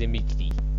Demiki.